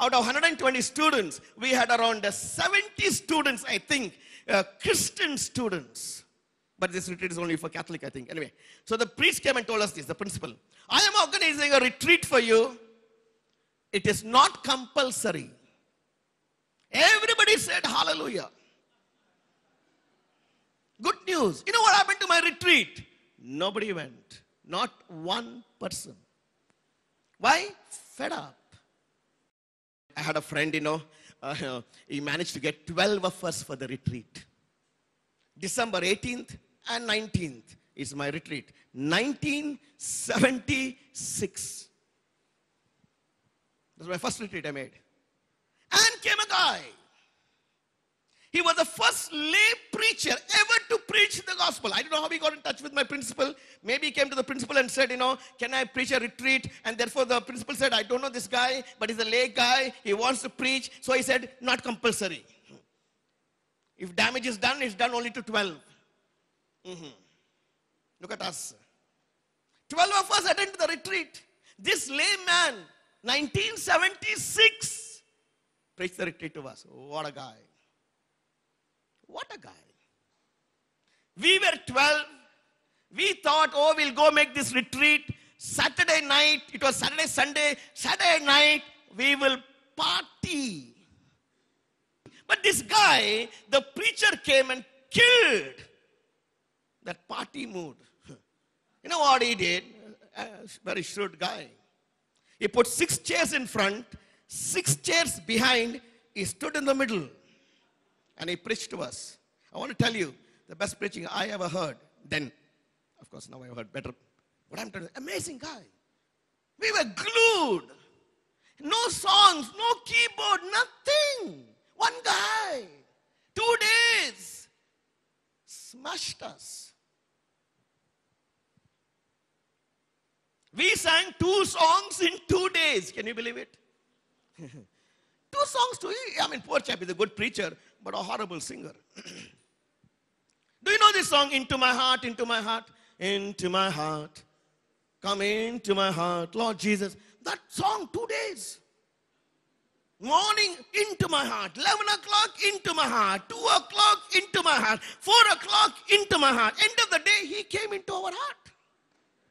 out of 120 students, we had around uh, 70 students, I think, uh, Christian students. But this retreat is only for Catholic, I think. Anyway, so the priest came and told us this, the principal. I am organizing a retreat for you. It is not compulsory. Everybody said hallelujah. Good news. You know what happened to my retreat? Nobody went. Not one person. Why? Fed up. I had a friend, you know, uh, he managed to get 12 of us for the retreat. December 18th and 19th is my retreat. 1976. That's my first retreat I made. And came a guy. He was the first lay preacher ever to preach the gospel. I don't know how he got in touch with my principal. Maybe he came to the principal and said, you know, can I preach a retreat? And therefore the principal said, I don't know this guy, but he's a lay guy. He wants to preach. So he said, not compulsory. If damage is done, it's done only to 12. Mhm. Look at us. 12 of us attended the retreat. This layman, 1976, preached the retreat to us. What a guy. What a guy. We were 12. We thought, oh, we'll go make this retreat. Saturday night, it was Saturday, Sunday, Saturday night, we will party. But this guy, the preacher came and killed that party mood. You know what he did? A very shrewd guy. He put six chairs in front, six chairs behind. He stood in the middle and he preached to us. I want to tell you the best preaching I ever heard. Then, of course, now I've heard better. What I'm telling you, amazing guy. We were glued. No songs, no keyboard, nothing. One guy. Two days. Smashed us. We sang two songs in two days. Can you believe it? two songs to I mean, poor chap is a good preacher, but a horrible singer. Do you know this song, Into My Heart, Into My Heart, Into My Heart? Come into my heart, Lord Jesus. That song, two days. Morning into my heart, 11 o'clock into my heart, 2 o'clock into my heart, 4 o'clock into my heart. End of the day, he came into our heart.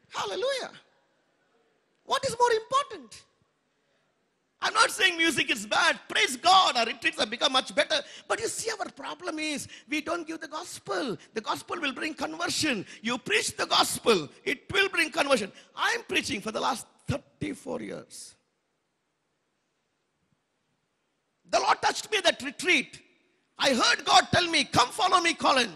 Hallelujah. What is more important? I'm not saying music is bad. Praise God. Our retreats have become much better. But you see, our problem is we don't give the gospel. The gospel will bring conversion. You preach the gospel, it will bring conversion. I'm preaching for the last 34 years. The Lord touched me at that retreat. I heard God tell me, Come follow me, Colin.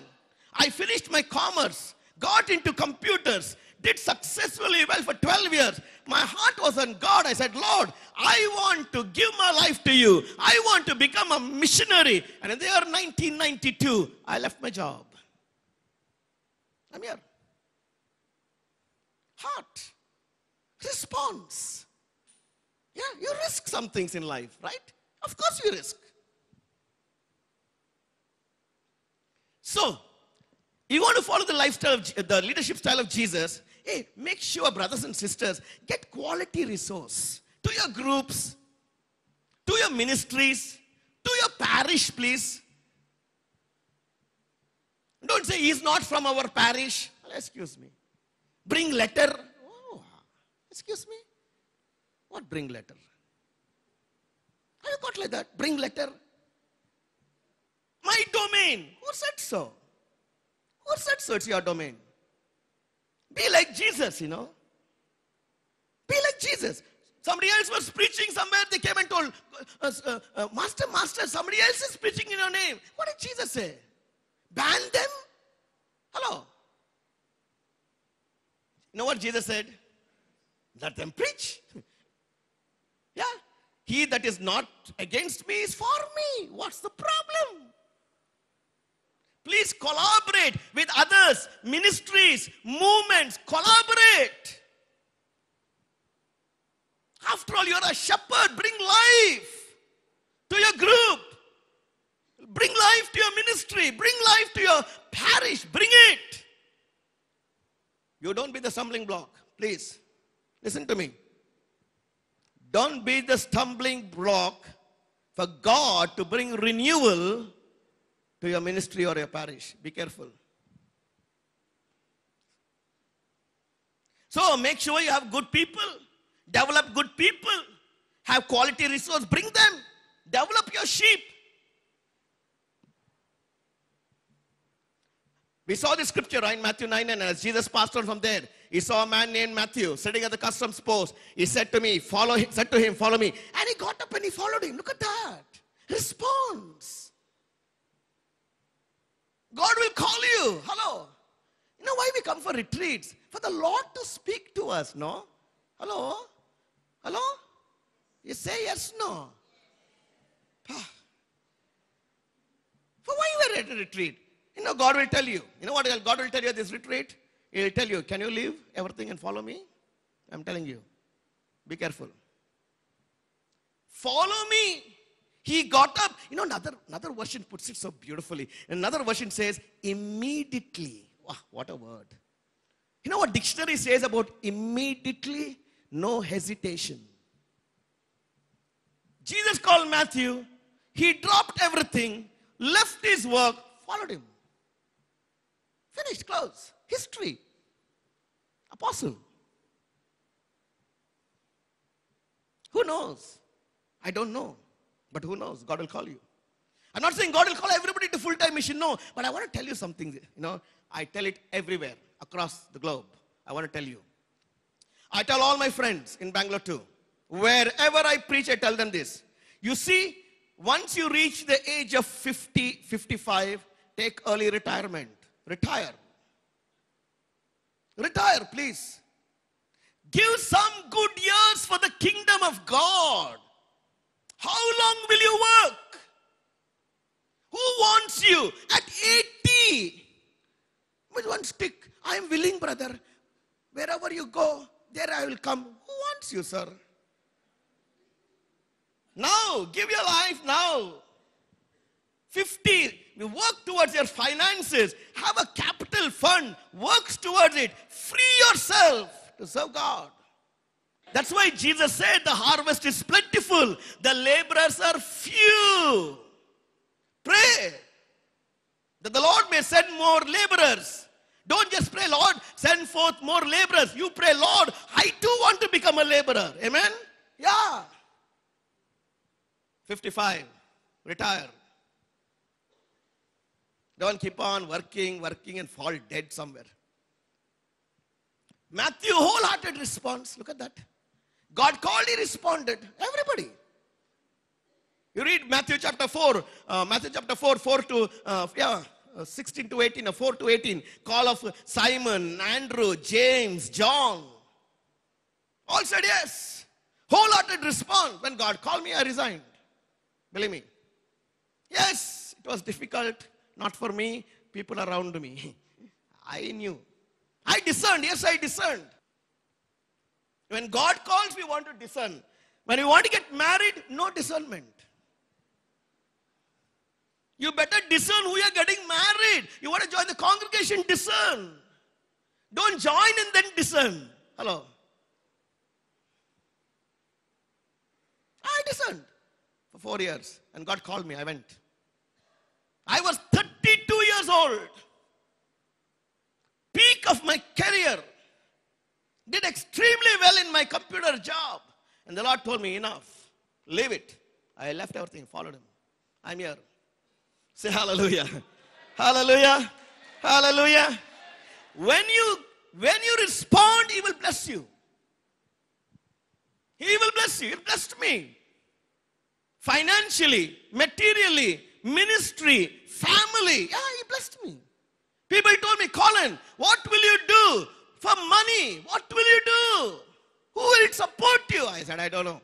I finished my commerce, got into computers, did successfully well for 12 years. My heart was on God. I said, Lord, I want to give my life to you. I want to become a missionary. And in the year 1992, I left my job. I'm here. Heart. Response. Yeah, you risk some things in life, right? Of course you risk. So, you want to follow the lifestyle of the leadership style of Jesus, hey, make sure, brothers and sisters, get quality resource to your groups, to your ministries, to your parish, please. Don't say he's not from our parish. Excuse me. Bring letter. Oh, excuse me. What bring letter? Have you got like that? Bring letter. My domain. Who said so? Who said so? It's your domain. Be like Jesus, you know. Be like Jesus. Somebody else was preaching somewhere. They came and told, uh, uh, uh, Master, Master, somebody else is preaching in your name. What did Jesus say? Ban them? Hello. You know what Jesus said? Let them preach. yeah. He that is not against me is for me. What's the problem? Please collaborate with others, ministries, movements. Collaborate. After all, you're a shepherd. Bring life to your group. Bring life to your ministry. Bring life to your parish. Bring it. You don't be the stumbling block, please. Listen to me. Don't be the stumbling block for God to bring renewal to your ministry or your parish. Be careful. So make sure you have good people, develop good people, have quality resource, bring them, develop your sheep. We saw the scripture right, in Matthew 9 and as Jesus passed on from there, he saw a man named Matthew sitting at the customs post. He said to me, follow him, said to him, follow me. And he got up and he followed him. Look at that. Response. God will call you. Hello. You know why we come for retreats? For the Lord to speak to us, no? Hello? Hello? You say yes, no? For why you were at a retreat? You know, God will tell you. You know what God will tell you at this retreat? He will tell you, can you leave everything and follow me? I'm telling you. Be careful. Follow me. He got up. You know, another, another version puts it so beautifully. Another version says, immediately. Wow, what a word. You know what dictionary says about immediately? No hesitation. Jesus called Matthew. He dropped everything, left his work, followed him. Finished, close. History. Apostle. Who knows? I don't know. But who knows? God will call you. I'm not saying God will call everybody to full time mission. No. But I want to tell you something. You know, I tell it everywhere across the globe. I want to tell you. I tell all my friends in Bangalore too. Wherever I preach, I tell them this. You see, once you reach the age of 50, 55, take early retirement. Retire. Retire, please. Give some good years for the kingdom of God. How long will you work? Who wants you at 80? With one stick. I am willing, brother. Wherever you go, there I will come. Who wants you, sir? Now, give your life now. 50, you work towards your finances. Have a capital fund. Works towards it. Free yourself to serve God. That's why Jesus said the harvest is plentiful. The laborers are few. Pray that the Lord may send more laborers. Don't just pray, Lord, send forth more laborers. You pray, Lord, I too want to become a laborer. Amen? Yeah. 55. Retire. Don't keep on working, working, and fall dead somewhere. Matthew, wholehearted response. Look at that. God called, he responded. Everybody. You read Matthew chapter 4, uh, Matthew chapter 4, 4 to, uh, yeah, uh, 16 to 18, uh, 4 to 18. Call of Simon, Andrew, James, John. All said yes. Wholehearted response. When God called me, I resigned. Believe me. Yes, it was difficult. Not for me, people around me. I knew. I discerned. Yes, I discerned. When God calls, we want to discern. When we want to get married, no discernment. You better discern who you're getting married. You want to join the congregation, discern. Don't join and then discern. Hello. I discerned for four years and God called me. I went. I was 32 years old. Peak of my career. Did extremely well in my computer job. And the Lord told me, enough. Leave it. I left everything, followed him. I'm here. Say hallelujah. Hallelujah. Hallelujah. When you when you respond, he will bless you. He will bless you. He blessed me. Financially, materially, ministry, family. Yeah, he blessed me. People told me, Colin, what will you do for money? What will you do? Who will support you? I said, I don't know.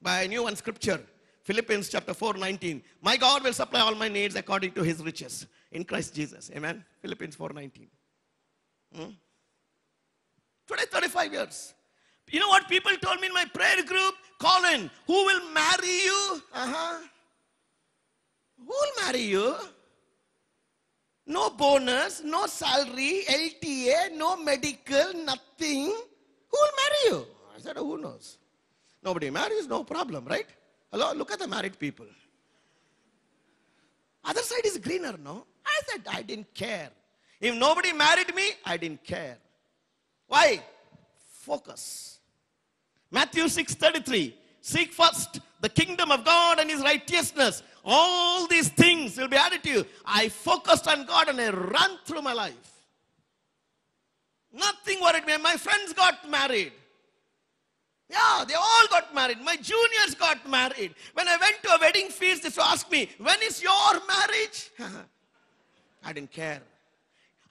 But I knew one scripture, Philippians chapter 4, 19. My God will supply all my needs according to his riches in Christ Jesus. Amen. Philippians 4, 19. Hmm? Today, 35 years. You know what people told me in my prayer group? Colin, who will marry you? Uh-huh. Who will marry you? No bonus, no salary, LTA, no medical, nothing. Who will marry you? I said, who knows? Nobody marries, no problem, right? Hello, look at the married people. Other side is greener, no? I said, I didn't care. If nobody married me, I didn't care. Why? Focus. Matthew 6:33. Seek first the kingdom of God and his righteousness. All these things will be added to you. I focused on God and I ran through my life. Nothing worried me. My friends got married. Yeah, they all got married. My juniors got married. When I went to a wedding feast, they used to ask me, when is your marriage? I didn't care.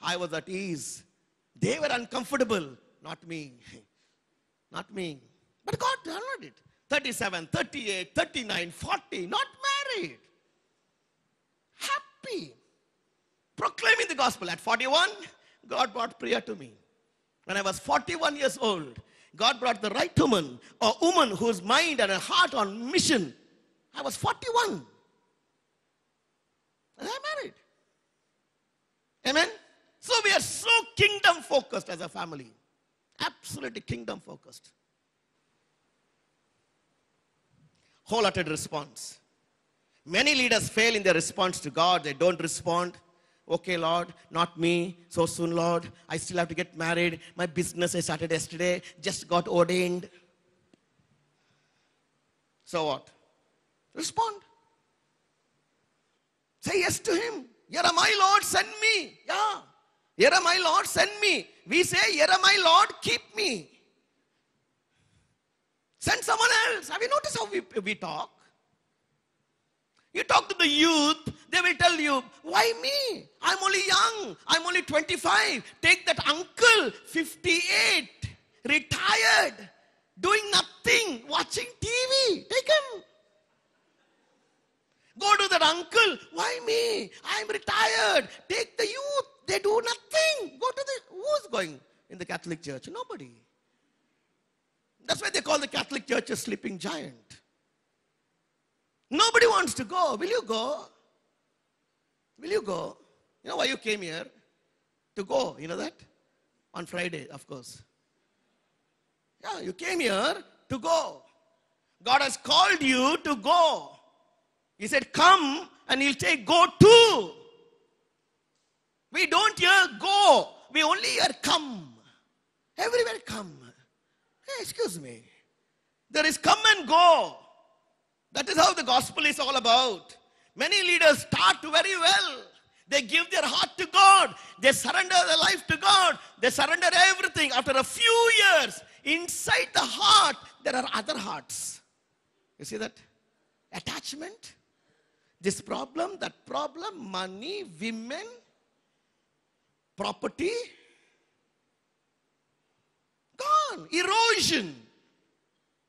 I was at ease. They were uncomfortable, not me. Not me. But God honored it. 37, 38, 39, 40, not married. Happy. Proclaiming the gospel. At 41, God brought prayer to me. When I was 41 years old, God brought the right woman, a woman whose mind and her heart on mission. I was 41. And I married. Amen. So we are so kingdom focused as a family. Absolutely kingdom focused. Wholehearted response. Many leaders fail in their response to God. They don't respond. Okay, Lord, not me. So soon, Lord. I still have to get married. My business I started yesterday, just got ordained. So what? Respond. Say yes to Him. Here am I, Lord, send me. Yeah. Here am I, Lord, send me. We say, Here am I, Lord, keep me. Send someone else. Have you noticed how we, we talk? You talk to the youth, they will tell you, Why me? I'm only young. I'm only 25. Take that uncle, 58, retired, doing nothing, watching TV. Take him. Go to that uncle. Why me? I'm retired. Take the youth. They do nothing. Go to the. Who's going in the Catholic Church? Nobody. That's why they call the Catholic Church a sleeping giant. Nobody wants to go. Will you go? Will you go? You know why you came here? To go. You know that? On Friday, of course. Yeah, you came here to go. God has called you to go. He said, Come, and He'll take go too. We don't hear go, we only hear come. Everywhere come. Hey, excuse me. There is come and go. That is how the gospel is all about. Many leaders start very well. They give their heart to God. They surrender their life to God. They surrender everything. After a few years, inside the heart, there are other hearts. You see that? Attachment. This problem, that problem, money, women, property. Gone. Erosion.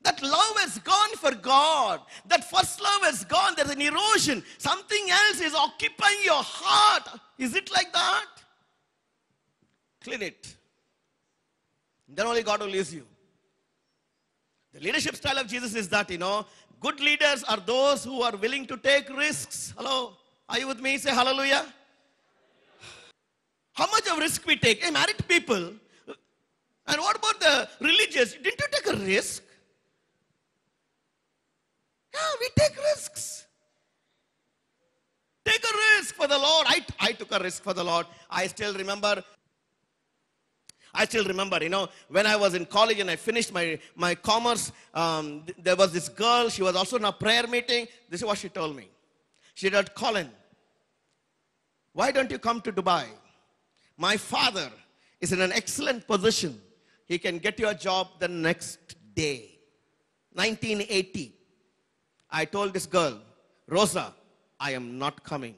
That love has gone for God. That first love has gone. There's an erosion. Something else is occupying your heart. Is it like that? Clean it. Then only God will use you. The leadership style of Jesus is that, you know, good leaders are those who are willing to take risks. Hello? Are you with me? Say hallelujah. How much of risk we take? Hey, married people. And what about the religious? Didn't you take a risk? Yeah, we take risks. Take a risk for the Lord. I, I took a risk for the Lord. I still remember. I still remember, you know, when I was in college and I finished my, my commerce, um, th- there was this girl. She was also in a prayer meeting. This is what she told me. She said, Colin, why don't you come to Dubai? My father is in an excellent position. He can get you a job the next day. 1980. I told this girl, Rosa, I am not coming.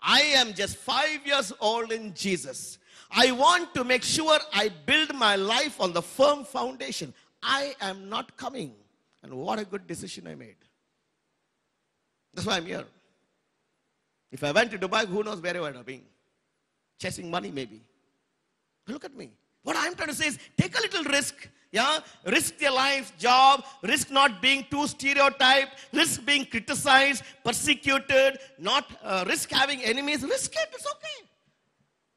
I am just five years old in Jesus. I want to make sure I build my life on the firm foundation. I am not coming. And what a good decision I made. That's why I'm here. If I went to Dubai, who knows where I would have been? Chasing money, maybe. Look at me. What I'm trying to say is take a little risk. Yeah, risk their life, job, risk not being too stereotyped, risk being criticized, persecuted, not uh, risk having enemies. Risk it. It's okay.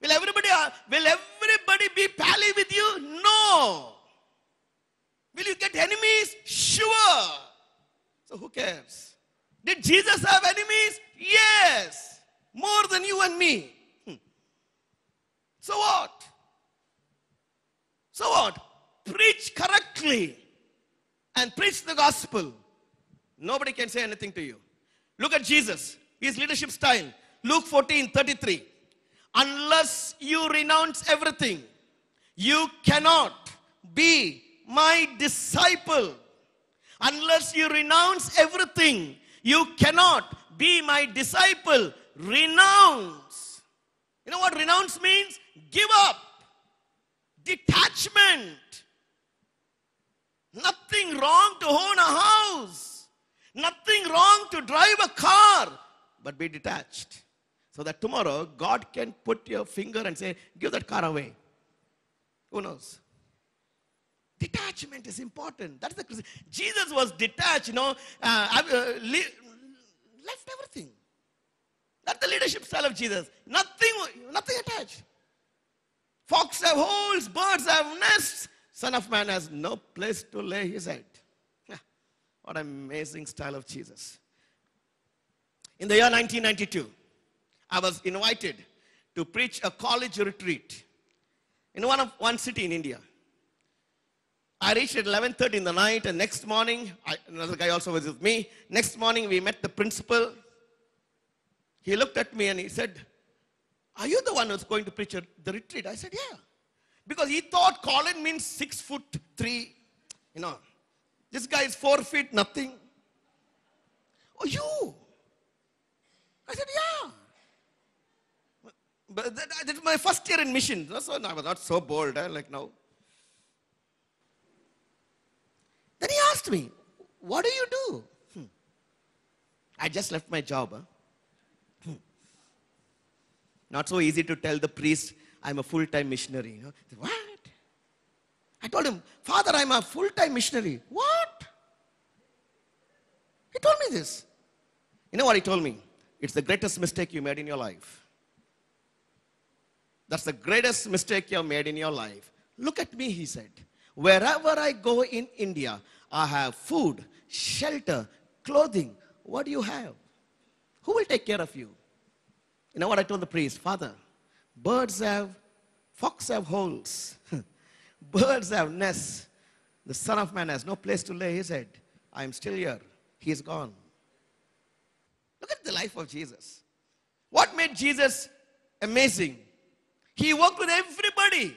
Will everybody uh, will everybody be pally with you? No. Will you get enemies? Sure. So who cares? Did Jesus have enemies? Yes. More than you and me. Hmm. So what? So what? Preach correctly and preach the gospel. Nobody can say anything to you. Look at Jesus, his leadership style. Luke 14 33. Unless you renounce everything, you cannot be my disciple. Unless you renounce everything, you cannot be my disciple. Renounce. You know what renounce means? Give up. Detachment. Nothing wrong to own a house. Nothing wrong to drive a car. But be detached. So that tomorrow God can put your finger and say, give that car away. Who knows? Detachment is important. That's the Jesus was detached, you know, uh, uh, left everything. That's the leadership style of Jesus. Nothing, nothing attached. Fox have holes, birds have nests. Son of Man has no place to lay his head. Ah, what an amazing style of Jesus. In the year 1992, I was invited to preach a college retreat in one of one city in India. I reached at 11:30 in the night, and next morning, I, another guy also was with me. Next morning, we met the principal. He looked at me and he said, "Are you the one who's going to preach the retreat?" I said, "Yeah," because he thought Colin means six foot three. You know, this guy is four feet nothing. Oh, you? I said, "Yeah." But that, that's my first year in mission. So I was not so bold, eh? like now. Then he asked me, What do you do? Hmm. I just left my job. Huh? Hmm. Not so easy to tell the priest, I'm a full time missionary. You know? What? I told him, Father, I'm a full time missionary. What? He told me this. You know what he told me? It's the greatest mistake you made in your life. That's the greatest mistake you have made in your life. Look at me, he said. Wherever I go in India, I have food, shelter, clothing. What do you have? Who will take care of you? You know what I told the priest? Father, birds have, fox have holes. birds have nests. The Son of Man has no place to lay his head. I am still here. He is gone. Look at the life of Jesus. What made Jesus amazing? He worked with everybody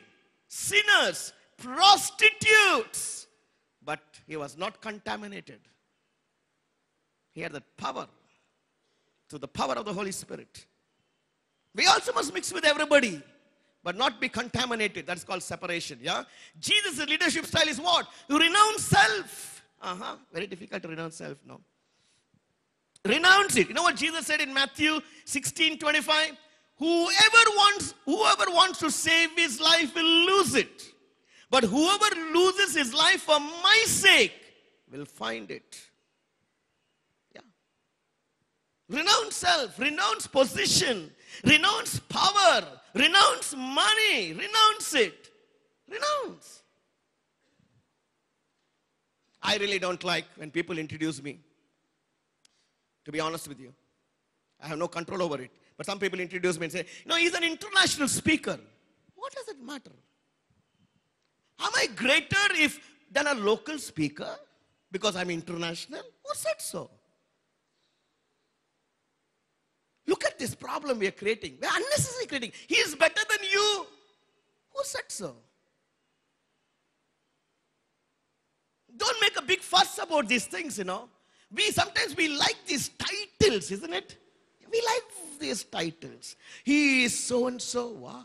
sinners, prostitutes. But he was not contaminated. He had that power through the power of the Holy Spirit. We also must mix with everybody, but not be contaminated. That's called separation. Yeah? Jesus' leadership style is what? You renounce self. Uh-huh. Very difficult to renounce self, no? Renounce it. You know what Jesus said in Matthew 16 25? Whoever wants, whoever wants to save his life will lose it. But whoever loses his life for my sake will find it. Yeah. Renounce self, renounce position, renounce power, renounce money, renounce it. Renounce. I really don't like when people introduce me. To be honest with you, I have no control over it. But some people introduce me and say, no, he's an international speaker. What does it matter? Am I greater if than a local speaker because I'm international? Who said so? Look at this problem we are creating. We're unnecessarily creating. He is better than you. Who said so? Don't make a big fuss about these things, you know. We sometimes we like these titles, isn't it? We like these titles. He is so and so. Wow.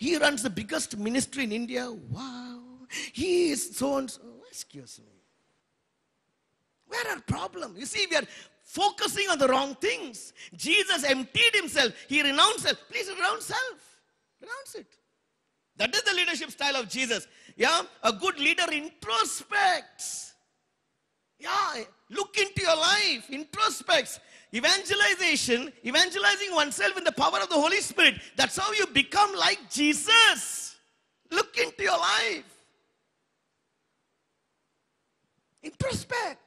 He runs the biggest ministry in India. Wow. He is so and so. Excuse me. Where are problems? You see, we are focusing on the wrong things. Jesus emptied himself. He renounced self. Please renounce self. Renounce it. That is the leadership style of Jesus. Yeah, a good leader introspects. Yeah, look into your life, introspects. Evangelization, evangelizing oneself in the power of the Holy Spirit. That's how you become like Jesus. Look into your life. Introspect.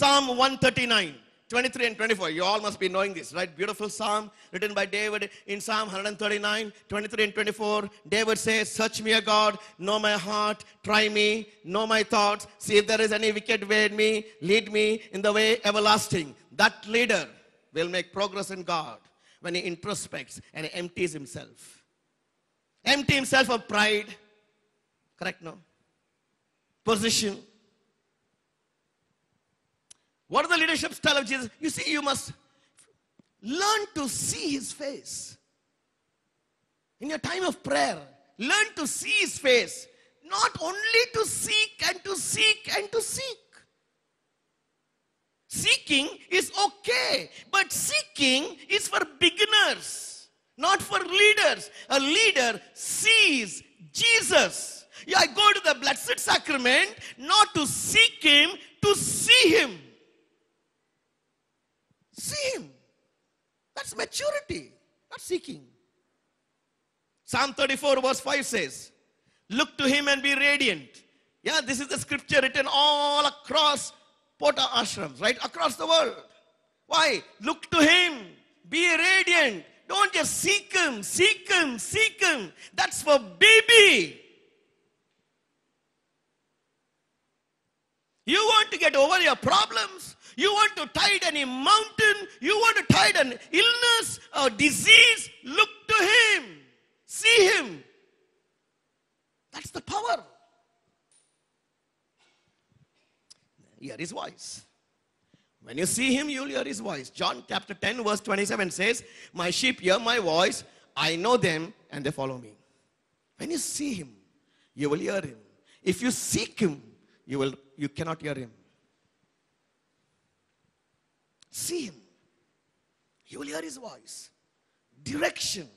Psalm 139, 23 and 24. You all must be knowing this, right? Beautiful psalm written by David in Psalm 139, 23 and 24. David says, Search me, O God, know my heart, try me, know my thoughts, see if there is any wicked way in me, lead me in the way everlasting. That leader will make progress in God when he introspects and he empties himself. Empty himself of pride. Correct, no? Position. What is the leadership style of Jesus? You see, you must learn to see his face. In your time of prayer, learn to see his face. Not only to seek and to seek and to seek. Seeking is okay, but seeking is for beginners, not for leaders. A leader sees Jesus. Yeah, I go to the Blessed Sacrament not to seek Him, to see Him. See Him. That's maturity, not seeking. Psalm 34, verse 5 says, Look to Him and be radiant. Yeah, this is the scripture written all across Potta ashrams, right? Across the world. Why? Look to Him. Be radiant. Don't just seek Him, seek Him, seek Him. That's for baby. You want to get over your problems. You want to tide any mountain. You want to tide an illness or disease. Look to Him. See Him. That's the power. Hear His voice. When you see Him, you'll hear His voice. John chapter 10, verse 27 says, My sheep hear my voice. I know them and they follow me. When you see Him, you will hear Him. If you seek Him, you will you cannot hear him. See him. You will hear his voice. Direction.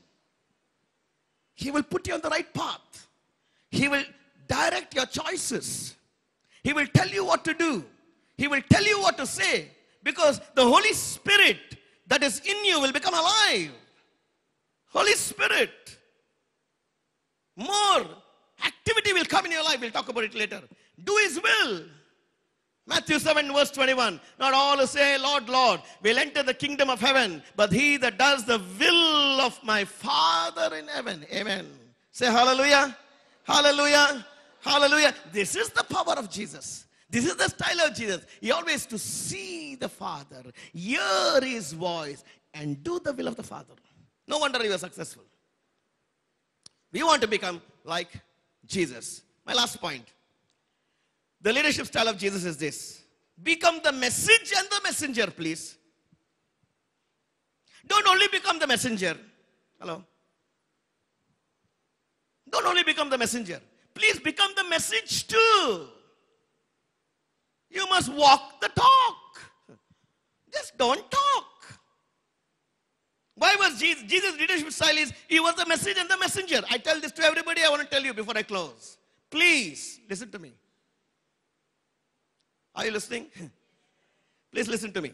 He will put you on the right path. He will direct your choices. He will tell you what to do. He will tell you what to say. Because the Holy Spirit that is in you will become alive. Holy Spirit. More activity will come in your life. We'll talk about it later. Do his will. Matthew 7, verse 21. Not all who say, Lord, Lord, will enter the kingdom of heaven, but he that does the will of my Father in heaven. Amen. Say hallelujah. Hallelujah. Hallelujah. This is the power of Jesus. This is the style of Jesus. He always to see the Father, hear his voice, and do the will of the Father. No wonder he was successful. We want to become like Jesus. My last point. The leadership style of Jesus is this become the message and the messenger, please. Don't only become the messenger. Hello? Don't only become the messenger. Please become the message too. You must walk the talk. Just don't talk. Why was Jesus, Jesus' leadership style is he was the message and the messenger. I tell this to everybody, I want to tell you before I close. Please listen to me. Are you listening? Please listen to me.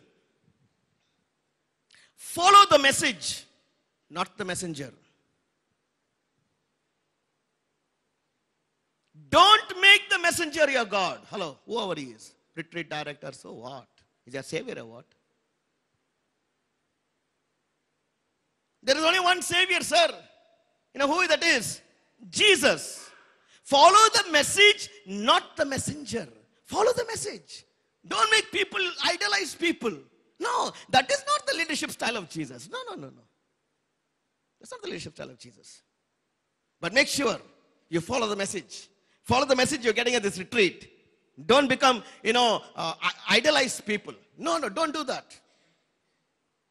Follow the message, not the messenger. Don't make the messenger your God. Hello, whoever he is. Retreat director, so what? Is your savior or what? There is only one savior, sir. You know who that is? Jesus. Follow the message, not the messenger. Follow the message. Don't make people idolize people. No, that is not the leadership style of Jesus. No, no, no, no. That's not the leadership style of Jesus. But make sure you follow the message. Follow the message you're getting at this retreat. Don't become, you know, uh, idolize people. No, no, don't do that.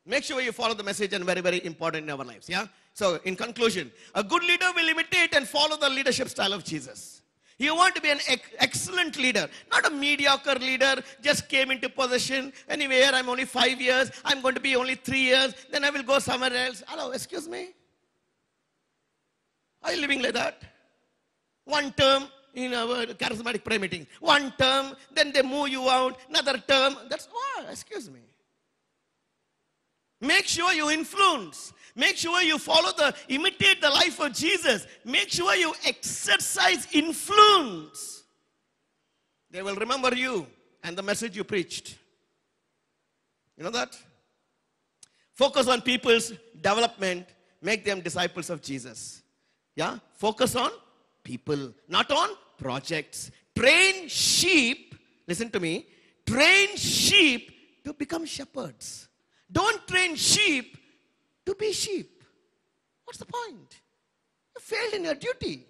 Make sure you follow the message and very, very important in our lives. Yeah? So, in conclusion, a good leader will imitate and follow the leadership style of Jesus. You want to be an excellent leader, not a mediocre leader, just came into position. Anyway, I'm only five years, I'm going to be only three years, then I will go somewhere else. Hello, excuse me? Are you living like that? One term in a charismatic prayer meeting, one term, then they move you out, another term. That's why, excuse me. Make sure you influence. Make sure you follow the, imitate the life of Jesus. Make sure you exercise influence. They will remember you and the message you preached. You know that? Focus on people's development, make them disciples of Jesus. Yeah? Focus on people, not on projects. Train sheep, listen to me, train sheep to become shepherds. Don't train sheep to be sheep. What's the point? You failed in your duty.